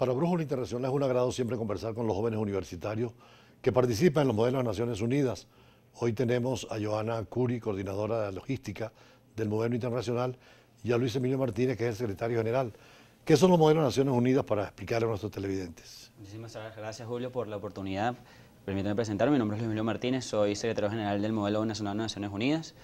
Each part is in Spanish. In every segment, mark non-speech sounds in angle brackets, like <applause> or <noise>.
Para Brújula Internacional es un agrado siempre conversar con los jóvenes universitarios que participan en los modelos de Naciones Unidas. Hoy tenemos a Joana Curi, coordinadora de logística del modelo internacional, y a Luis Emilio Martínez, que es el secretario general. ¿Qué son los modelos de Naciones Unidas para explicarle a nuestros televidentes? Muchísimas gracias, Julio, por la oportunidad. Permítame presentarme, mi nombre es Luis Emilio Martínez, soy secretario general del Modelo Nacional de Naciones Unidas.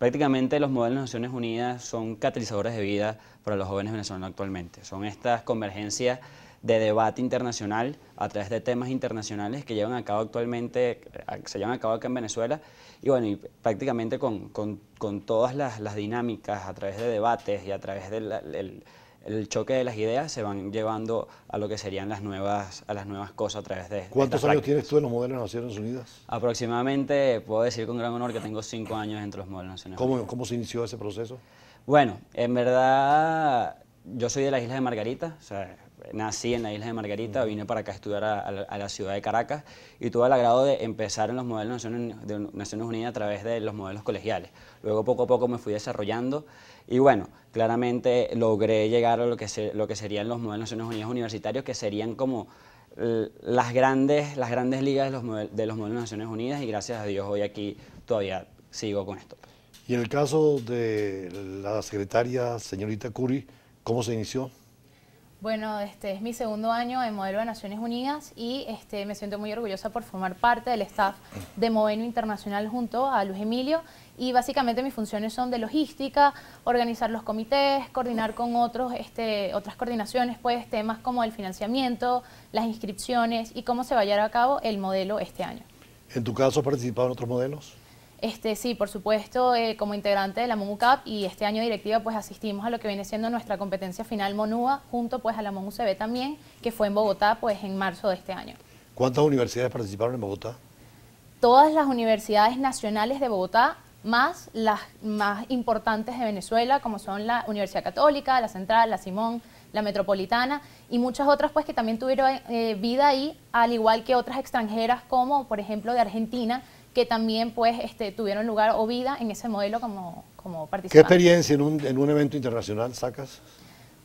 Prácticamente los modelos de Naciones Unidas son catalizadores de vida para los jóvenes venezolanos actualmente. Son estas convergencias de debate internacional a través de temas internacionales que llevan a cabo actualmente, se llevan a cabo acá en Venezuela y bueno, y prácticamente con, con, con todas las, las, dinámicas a través de debates y a través del el choque de las ideas se van llevando a lo que serían las nuevas, a las nuevas cosas a través de... ¿Cuántos años tienes tú en los modelos de Naciones Unidas? Aproximadamente, puedo decir con gran honor que tengo cinco años entre los modelos de Naciones ¿Cómo. ¿Cómo se inició ese proceso? Bueno, en verdad yo soy de la isla de Margarita, o sea, nací en la isla de Margarita, vine para acá a estudiar a, la ciudad de Caracas y tuve el agrado de empezar en los modelos de Naciones, Unidas a través de los modelos colegiales. Luego poco a poco me fui desarrollando y bueno, claramente logré llegar a lo que, lo que serían los modelos de Naciones Unidas universitarios, que serían como las grandes, las grandes ligas de los, de los modelos de Naciones Unidas y gracias a Dios hoy aquí todavía sigo con esto. Y en el caso de la secretaria, señorita Curi, ¿cómo se inició? Bueno, este es mi segundo año en Modelo de Naciones Unidas y este, me siento muy orgullosa por formar parte del staff de Moveno Internacional junto a Luis Emilio y básicamente mis funciones son de logística, organizar los comités, coordinar con otros, este, otras coordinaciones, pues temas como el financiamiento, las inscripciones y cómo se va a llevar a cabo el modelo este año. ¿En tu caso has participado en otros modelos? Este, sí, por supuesto, eh, como integrante de la MONUCAP y este año directiva pues asistimos a lo que viene siendo nuestra competencia final MONUA junto pues a la MONUCB también, que fue en Bogotá pues en marzo de este año. ¿Cuántas universidades participaron en Bogotá? Todas las universidades nacionales de Bogotá, más las más importantes de Venezuela, como son la Universidad Católica, la Central, la Simón, la Metropolitana y muchas otras pues que también tuvieron eh, vida ahí, al igual que otras extranjeras como por ejemplo de Argentina, que también pues este, tuvieron lugar o vida en ese modelo como, como participantes. ¿Qué experiencia en un, en un evento internacional sacas?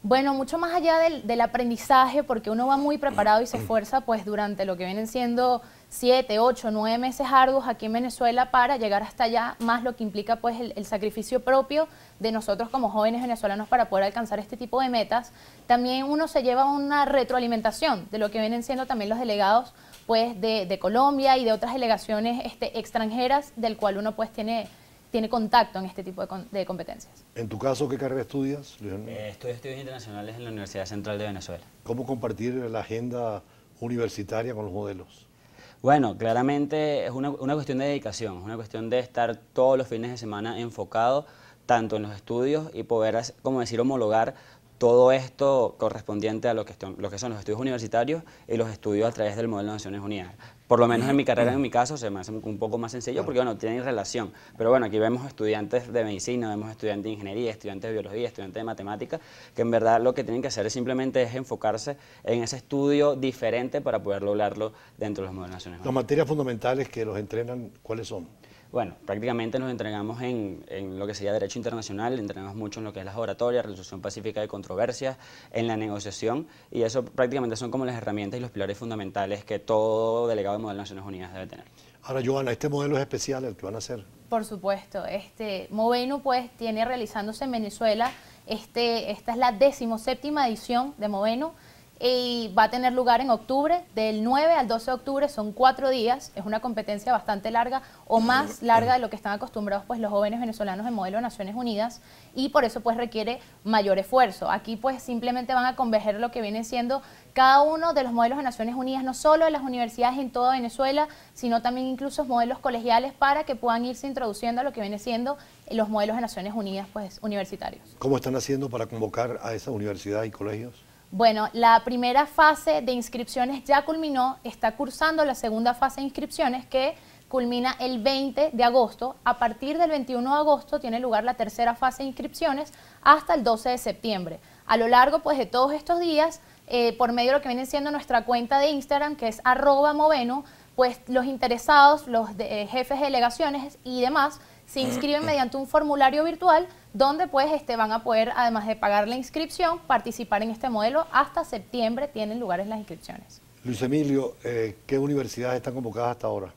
Bueno, mucho más allá del, aprendizaje, porque uno va muy preparado y se esfuerza pues durante lo que vienen siendo siete, ocho, nueve meses arduos aquí en Venezuela para llegar hasta allá, más lo que implica pues el, sacrificio propio de nosotros como jóvenes venezolanos para poder alcanzar este tipo de metas. También uno se lleva una retroalimentación de lo que vienen siendo también los delegados pues de, de Colombia y de otras delegaciones este, extranjeras del cual uno pues tiene tiene contacto en este tipo de, de, competencias. En tu caso, ¿qué carrera estudias? Eh, estudio estudios internacionales en la Universidad Central de Venezuela. ¿Cómo compartir la agenda universitaria con los modelos? Bueno, claramente es una, una cuestión de dedicación, es una cuestión de estar todos los fines de semana enfocado tanto en los estudios y poder, como decir, homologar todo esto correspondiente a lo que, lo que son los estudios universitarios y los estudios a través del modelo de Naciones Unidas. Por lo menos en mi carrera, en mi caso, se me hace un poco más sencillo porque, bueno, tienen relación. Pero bueno, aquí vemos estudiantes de medicina, vemos estudiantes de ingeniería, estudiantes de biología, estudiantes de matemática, que en verdad lo que tienen que hacer es simplemente es enfocarse en ese estudio diferente para poder lograrlo dentro de los modelos Unidas. Las materias fundamentales que los entrenan, ¿cuáles son? Bueno, prácticamente nos entregamos en, en, lo que sería Derecho Internacional, entregamos mucho en lo que es la oratoria, resolución pacífica de controversias, en la negociación, y eso prácticamente son como las herramientas y los pilares fundamentales que todo delegado de modelo de Naciones Unidas debe tener. Ahora, Joana, ¿este modelo es especial el que van a hacer? Por supuesto. Este, Moveno pues tiene realizándose en Venezuela, este, esta es la decimoséptima edición de Moveno, y va a tener lugar en octubre, del 9 al 12 de octubre, son cuatro días, es una competencia bastante larga o más larga de lo que están acostumbrados pues los jóvenes venezolanos en modelo de Naciones Unidas y por eso pues requiere mayor esfuerzo. Aquí pues simplemente van a converger lo que viene siendo cada uno de los modelos de Naciones Unidas, no solo de las universidades en toda Venezuela, sino también incluso modelos colegiales para que puedan irse introduciendo a lo que viene siendo los modelos de Naciones Unidas pues universitarios. ¿Cómo están haciendo para convocar a esa universidad y colegios? Bueno, la primera fase de inscripciones ya culminó, está cursando la segunda fase de inscripciones que culmina el 20 de agosto. A partir del 21 de agosto tiene lugar la tercera fase de inscripciones hasta el 12 de septiembre. A lo largo pues, de todos estos días, eh, por medio de lo que viene siendo nuestra cuenta de Instagram, que es arroba moveno, pues los interesados, los eh, jefes de delegaciones y demás, se inscriben mediante un formulario virtual donde pues este, van a poder, además de pagar la inscripción, participar en este modelo. Hasta septiembre tienen lugares las inscripciones. Luis Emilio, eh, ¿qué universidades están convocadas hasta ahora?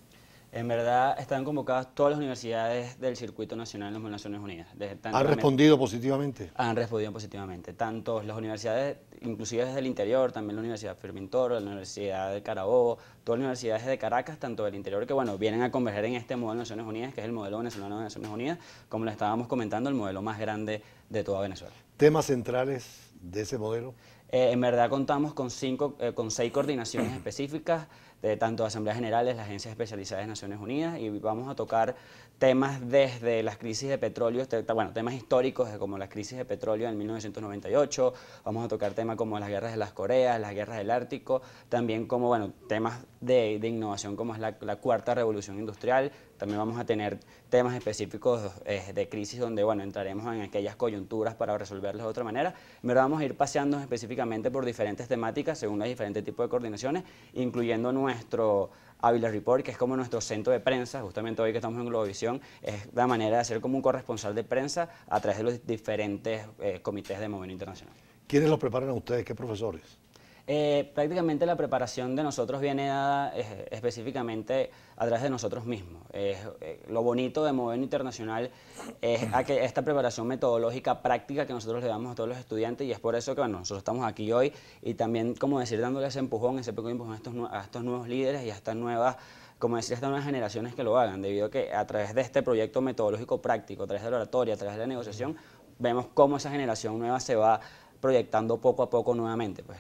En verdad están convocadas todas las universidades del circuito nacional de las Naciones Unidas. ¿Han respondido positivamente? Han respondido positivamente. Tanto las universidades, inclusive desde el interior, también la Universidad Fermín Toro, la Universidad de Carabobo, todas las universidades de Caracas, tanto del interior que bueno, vienen a converger en este modelo de Naciones Unidas, que es el modelo venezolano de Naciones Unidas, como le estábamos comentando, el modelo más grande de toda Venezuela. ¿Temas centrales de ese modelo? Eh, en verdad contamos con, cinco, eh, con seis coordinaciones específicas de tanto Asambleas Generales, las agencias especializadas de Naciones Unidas, y vamos a tocar temas desde las crisis de petróleo, bueno, temas históricos como la crisis de petróleo en 1998, vamos a tocar temas como las guerras de las Coreas, las guerras del Ártico, también como, bueno, temas de, innovación como es la, cuarta revolución industrial, también vamos a tener temas específicos eh, de crisis donde, bueno, entraremos en aquellas coyunturas para resolverlas de otra manera. Pero vamos a ir paseando específicamente por diferentes temáticas según los diferentes tipos de coordinaciones, incluyendo nuestro Ávila Report, que es como nuestro centro de prensa, justamente hoy que estamos en Globovisión, es la manera de ser como un corresponsal de prensa a través de los diferentes eh, comités de movimiento internacional. ¿Quiénes los preparan a ustedes? ¿Qué profesores? Eh, prácticamente la preparación de nosotros viene dada eh, específicamente a través de nosotros mismos. Eh, lo bonito de Movimiento Internacional es a que esta preparación metodológica práctica que nosotros le damos a todos los estudiantes y es por eso que bueno, nosotros estamos aquí hoy y también, como decir, dándole ese empujón, ese pequeño empujón a estos, estos nuevos líderes y a estas nuevas como decir, a estas nuevas generaciones que lo hagan, debido a que a través de este proyecto metodológico práctico, a través de la oratoria, a través de la negociación, vemos cómo esa generación nueva se va proyectando poco a poco nuevamente. Pues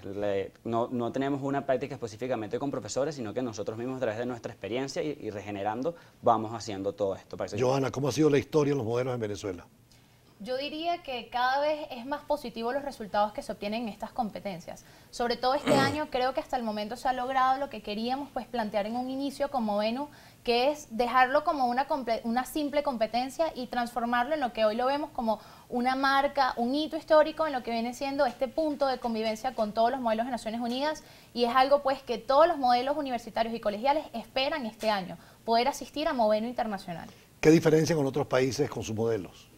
no, no, tenemos una práctica específicamente con profesores, sino que nosotros mismos a través de nuestra experiencia y, regenerando vamos haciendo todo esto. Joana, ¿cómo ha sido la historia de los modelos en Venezuela? Yo diría que cada vez es más positivo los resultados que se obtienen en estas competencias. Sobre todo este <clears throat> año creo que hasta el momento se ha logrado lo que queríamos pues plantear en un inicio como Venu, que es dejarlo como una, una simple competencia y transformarlo en lo que hoy lo vemos como una marca, un hito histórico en lo que viene siendo este punto de convivencia con todos los modelos de Naciones Unidas y es algo pues que todos los modelos universitarios y colegiales esperan este año, poder asistir a Moveno Internacional. ¿Qué diferencia con otros países con sus modelos?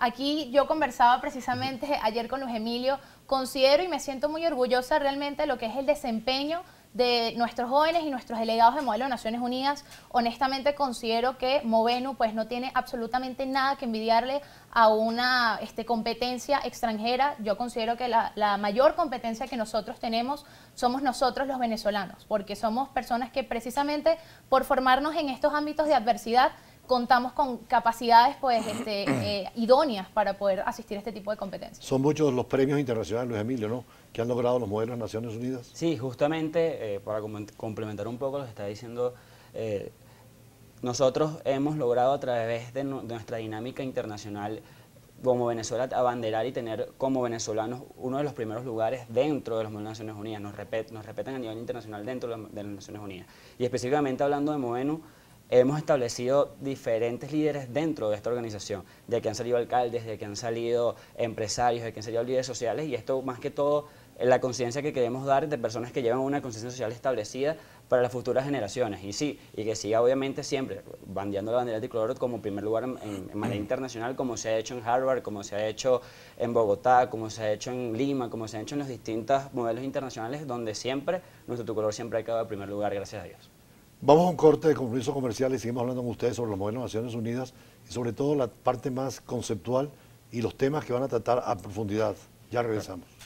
Aquí yo conversaba precisamente ayer con Luis Emilio, considero y me siento muy orgullosa realmente de lo que es el desempeño de nuestros jóvenes y nuestros delegados de modelo de Naciones Unidas. Honestamente considero que Movenu pues no tiene absolutamente nada que envidiarle a una este, competencia extranjera. Yo considero que la, la mayor competencia que nosotros tenemos somos nosotros los venezolanos, porque somos personas que precisamente por formarnos en estos ámbitos de adversidad contamos con capacidades pues este, <clears throat> eh, idóneas para poder asistir a este tipo de competencias. Son muchos los premios internacionales, Luis Emilio, ¿no? que han logrado los modelos de Naciones Unidas. Sí, justamente, eh, para complementar un poco lo que está diciendo, eh, nosotros hemos logrado a través de, nuestra dinámica internacional como Venezuela abanderar y tener como venezolanos uno de los primeros lugares dentro de las Naciones Unidas, nos, nos respetan a nivel internacional dentro de, las Naciones Unidas. Y específicamente hablando de Movenu, hemos establecido diferentes líderes dentro de esta organización, de que han salido alcaldes, de que han salido empresarios, de que han salido líderes sociales, y esto más que todo la conciencia que queremos dar de personas que llevan una conciencia social establecida para las futuras generaciones. Y sí, y que siga obviamente siempre bandeando la bandera tricolor como primer lugar en, en, manera internacional, como se ha hecho en Harvard, como se ha hecho en Bogotá, como se ha hecho en Lima, como se ha hecho en los distintos modelos internacionales, donde siempre nuestro tricolor siempre ha quedado en primer lugar, gracias a Dios. Vamos a un corte de compromiso comercial y seguimos hablando con ustedes sobre los modelos de Naciones Unidas y sobre todo la parte más conceptual y los temas que van a tratar a profundidad. Ya regresamos.